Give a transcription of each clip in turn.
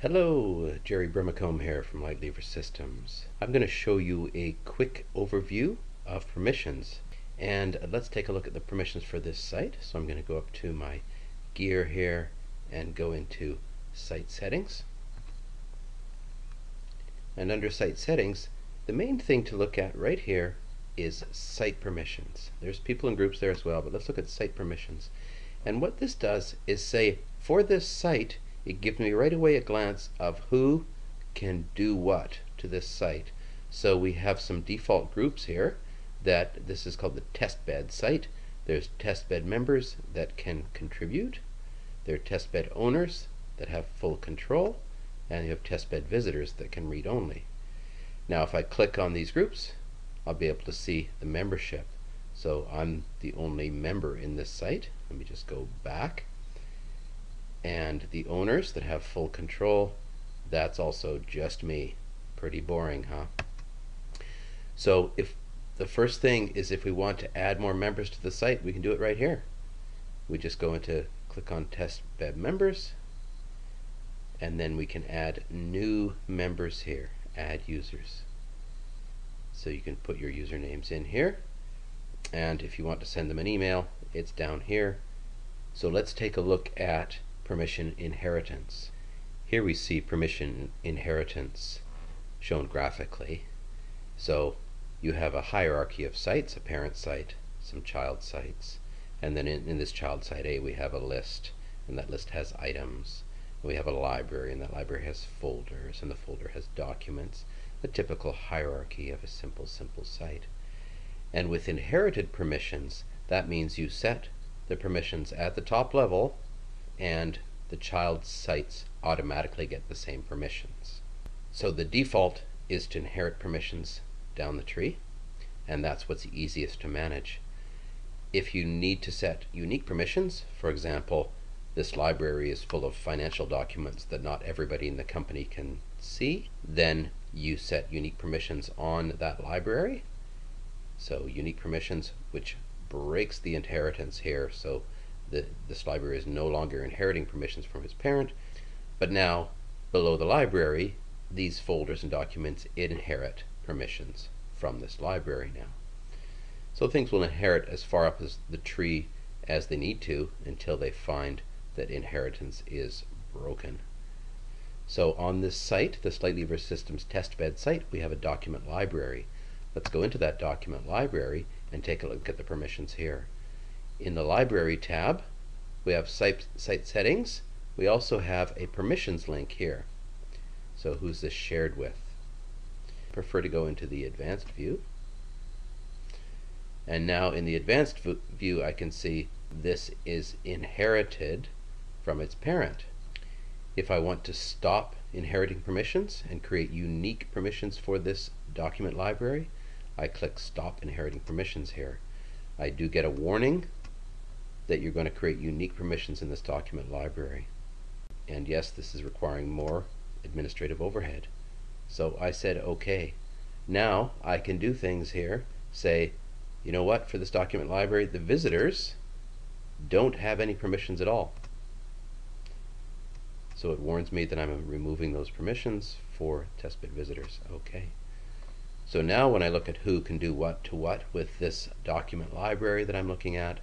Hello, Jerry Brimacombe here from Lightlever Systems. I'm going to show you a quick overview of permissions and uh, let's take a look at the permissions for this site. So I'm going to go up to my gear here and go into site settings. And under site settings, the main thing to look at right here is site permissions. There's people and groups there as well, but let's look at site permissions. And what this does is say, for this site, it gives me right away a glance of who can do what to this site. So we have some default groups here that this is called the testbed site. There's testbed members that can contribute. There are testbed owners that have full control. And you have testbed visitors that can read only. Now if I click on these groups, I'll be able to see the membership. So I'm the only member in this site. Let me just go back. And the owners that have full control, that's also just me. Pretty boring, huh? So if the first thing is if we want to add more members to the site, we can do it right here. We just go into click on test bed members and then we can add new members here, add users. So you can put your usernames in here. And if you want to send them an email, it's down here. So let's take a look at permission inheritance. Here we see permission inheritance shown graphically. So you have a hierarchy of sites, a parent site, some child sites, and then in, in this child site A we have a list, and that list has items. We have a library, and that library has folders, and the folder has documents, the typical hierarchy of a simple, simple site. And with inherited permissions, that means you set the permissions at the top level, and the child sites automatically get the same permissions. So the default is to inherit permissions down the tree, and that's what's easiest to manage. If you need to set unique permissions, for example, this library is full of financial documents that not everybody in the company can see, then you set unique permissions on that library. So unique permissions, which breaks the inheritance here. So the, this library is no longer inheriting permissions from his parent, but now below the library, these folders and documents inherit permissions from this library now. So things will inherit as far up as the tree as they need to until they find that inheritance is broken. So on this site, the Lightlever Systems testbed site, we have a document library. Let's go into that document library and take a look at the permissions here. In the library tab, we have site, site settings. We also have a permissions link here. So who's this shared with? Prefer to go into the advanced view. And now in the advanced view, I can see this is inherited from its parent. If I want to stop inheriting permissions and create unique permissions for this document library, I click Stop Inheriting Permissions here. I do get a warning that you're going to create unique permissions in this document library. And yes, this is requiring more administrative overhead. So I said OK. Now I can do things here, say, you know what, for this document library, the visitors don't have any permissions at all. So it warns me that I'm removing those permissions for testbed visitors. Okay. So now when I look at who can do what to what with this document library that I'm looking at,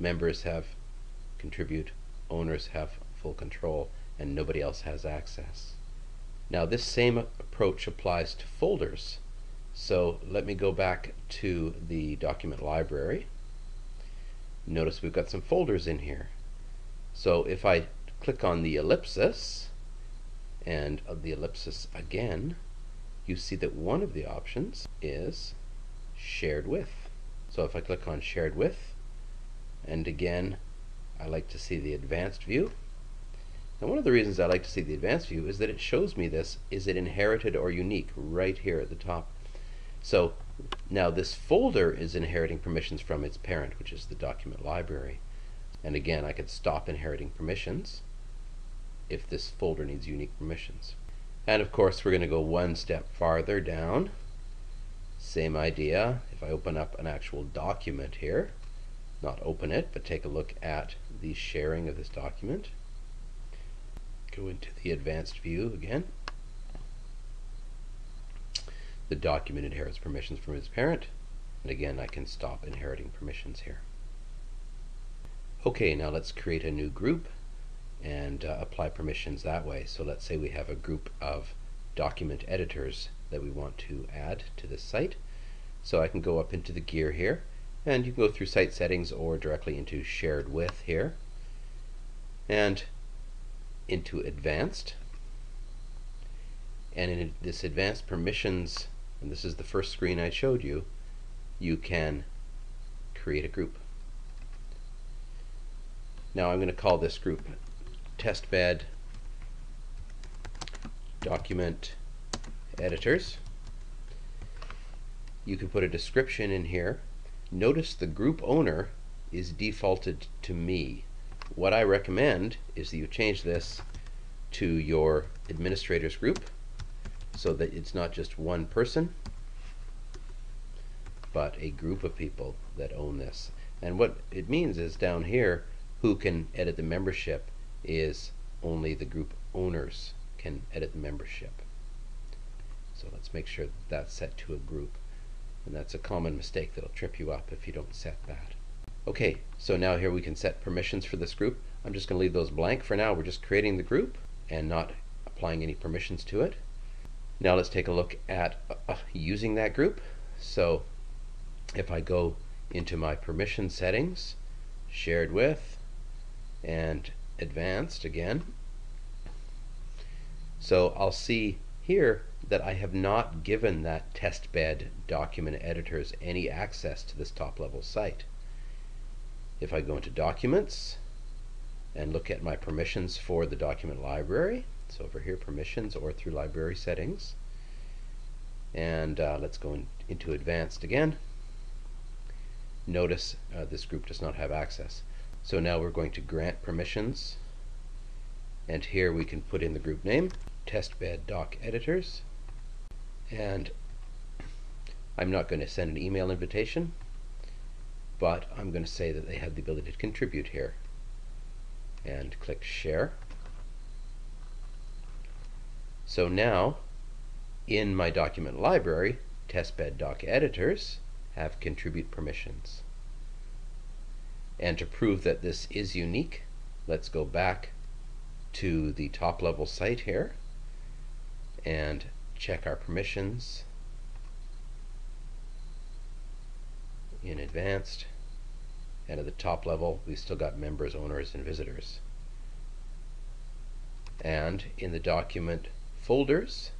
members have contribute, owners have full control, and nobody else has access. Now this same approach applies to folders. So let me go back to the document library. Notice we've got some folders in here. So if I click on the ellipsis and the ellipsis again, you see that one of the options is shared with. So if I click on shared with, and again, I like to see the advanced view. Now one of the reasons I like to see the advanced view is that it shows me this, is it inherited or unique, right here at the top. So now this folder is inheriting permissions from its parent, which is the document library. And again, I could stop inheriting permissions if this folder needs unique permissions. And of course, we're going to go one step farther down. Same idea. If I open up an actual document here, not open it, but take a look at the sharing of this document. Go into the advanced view again. The document inherits permissions from its parent. And again, I can stop inheriting permissions here. Okay, now let's create a new group and uh, apply permissions that way. So let's say we have a group of document editors that we want to add to this site. So I can go up into the gear here and you can go through site settings or directly into shared with here. And into advanced. And in this advanced permissions and this is the first screen I showed you you can create a group. Now I'm going to call this group testbed document editors. You can put a description in here notice the group owner is defaulted to me what I recommend is that you change this to your administrators group so that it's not just one person but a group of people that own this. And what it means is down here who can edit the membership is only the group owners can edit the membership. So let's make sure that that's set to a group. And that's a common mistake that'll trip you up if you don't set that. Okay, so now here we can set permissions for this group. I'm just going to leave those blank for now. We're just creating the group and not applying any permissions to it. Now let's take a look at uh, using that group. So if I go into my permission settings, shared with, and advanced again, so I'll see here that I have not given that testbed document editors any access to this top level site. If I go into documents and look at my permissions for the document library, so over here permissions or through library settings, and uh, let's go in, into advanced again. Notice uh, this group does not have access. So now we're going to grant permissions and here we can put in the group name testbed doc editors and I'm not going to send an email invitation but I'm going to say that they have the ability to contribute here. And click Share. So now, in my document library, testbed doc editors have contribute permissions. And to prove that this is unique, let's go back to the top level site here and check our permissions in advanced. And at the top level, we've still got members, owners, and visitors. And in the document folders,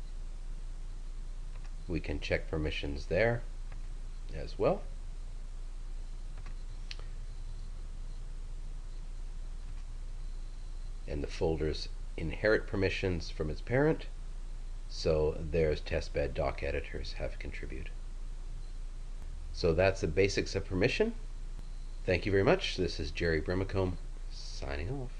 we can check permissions there as well. And the folders inherit permissions from its parent, so there's testbed doc editors have contribute. So that's the basics of permission. Thank you very much. This is Jerry Brimacombe signing off.